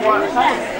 Yes.